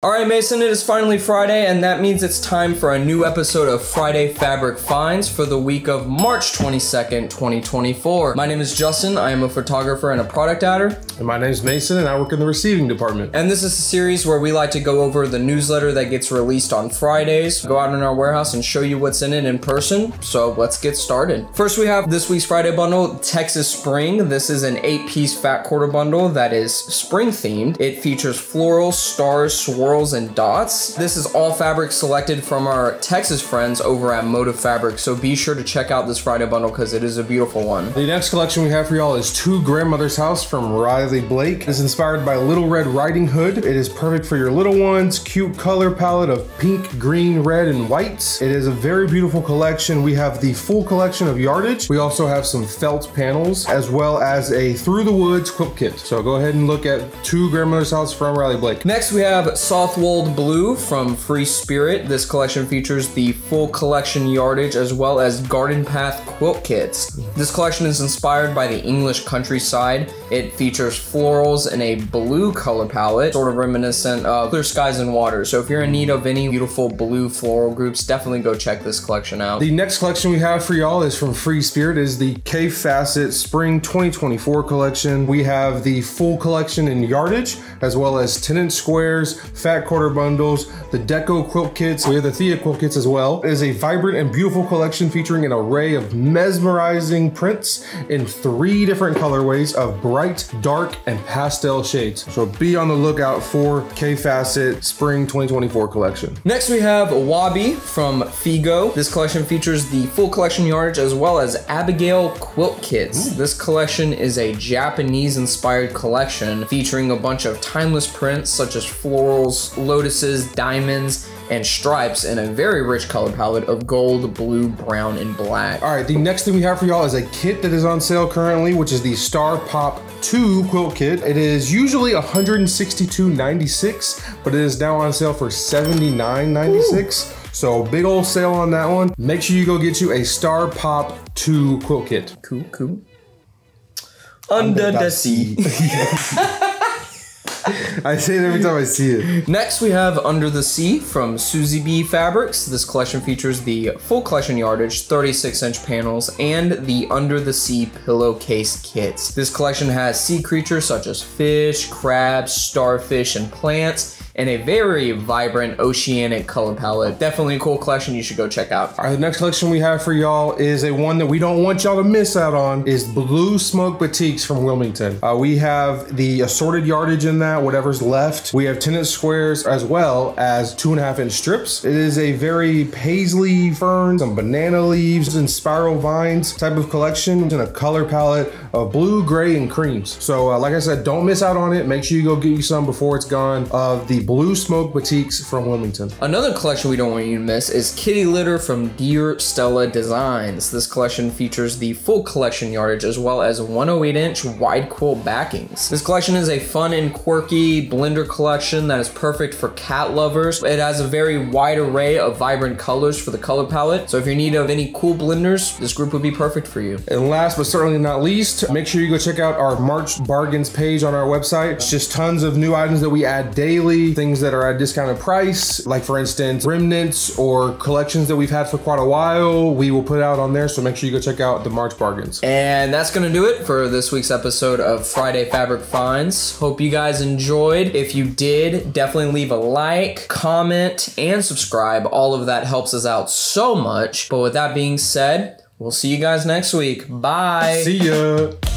All right, Mason, it is finally Friday, and that means it's time for a new episode of Friday Fabric Finds for the week of March 22nd, 2024. My name is Justin. I am a photographer and a product adder. And my name is Mason, and I work in the receiving department. And this is a series where we like to go over the newsletter that gets released on Fridays, go out in our warehouse and show you what's in it in person. So let's get started. First, we have this week's Friday bundle, Texas Spring. This is an eight piece fat quarter bundle that is spring themed. It features floral, stars, swirls, swirls and dots. This is all fabric selected from our Texas friends over at Motive Fabric, so be sure to check out this Friday bundle because it is a beautiful one. The next collection we have for y'all is To Grandmother's House from Riley Blake. It's inspired by Little Red Riding Hood. It is perfect for your little ones, cute color palette of pink, green, red, and whites. It is a very beautiful collection. We have the full collection of yardage. We also have some felt panels as well as a Through the Woods quilt kit. So go ahead and look at To Grandmother's House from Riley Blake. Next we have Southwold Blue from Free Spirit. This collection features the full collection yardage as well as garden path quilt kits. This collection is inspired by the English countryside. It features florals in a blue color palette, sort of reminiscent of Clear Skies and Water. So if you're in need of any beautiful blue floral groups, definitely go check this collection out. The next collection we have for y'all is from Free Spirit is the Kaffe Fassett Spring 2024 collection. We have the full collection in yardage as well as tenant squares, fat quarter bundles, the deco quilt kits. Oh we have the Thea quilt kits as well. It is a vibrant and beautiful collection featuring an array of mesmerizing prints in three different colorways of bright, dark, and pastel shades. So be on the lookout for Kaffe Fassett Spring 2024 collection. Next we have Wabi from Figo. This collection features the full collection yardage as well as Abigail quilt kits. Ooh. This collection is a Japanese inspired collection featuring a bunch of timeless prints such as florals, lotuses, diamonds, and stripes in a very rich color palette of gold, blue, brown, and black. All right, the next thing we have for y'all is a kit that is on sale currently, which is the Star Pop 2 quilt kit. It is usually $162.96, but it is now on sale for $79.96. So big old sale on that one. Make sure you go get you a Star Pop 2 quilt kit. Cool, cool. Under, Under the sea. I say it every time I see it. Next, we have Under the Sea from Susybee Fabrics. This collection features the full collection yardage, 36 inch panels, and the Under the Sea pillowcase kits. This collection has sea creatures such as fish, crabs, starfish, and plants and a very vibrant oceanic color palette. Definitely a cool collection you should go check out. All right, the next collection we have for y'all is a one that we don't want y'all to miss out on is Blue Smoke Batiks from Wilmington. Uh, we have the assorted yardage in that, whatever's left. We have tenant squares as well as two and a half inch strips. It is a very paisley fern, some banana leaves and spiral vines type of collection in a color palette of blue, gray, and creams. So uh, like I said, don't miss out on it. Make sure you go get you some before it's gone of the Blue Smoke Batiks from Wilmington. Another collection we don't want you to miss is Kitty Litter from Dear Stella Designs. This collection features the full collection yardage as well as 108 inch wide quilt backings. This collection is a fun and quirky blender collection that is perfect for cat lovers. It has a very wide array of vibrant colors for the color palette. So if you're in need of any cool blenders, this group would be perfect for you. And last but certainly not least, make sure you go check out our March bargains page on our website. It's just tons of new items that we add daily things that are at a discounted price, like for instance, remnants or collections that we've had for quite a while, we will put out on there. So make sure you go check out the March bargains. And that's gonna do it for this week's episode of Friday Fabric Finds. Hope you guys enjoyed. If you did, definitely leave a like, comment, and subscribe. All of that helps us out so much. But with that being said, we'll see you guys next week. Bye. See ya.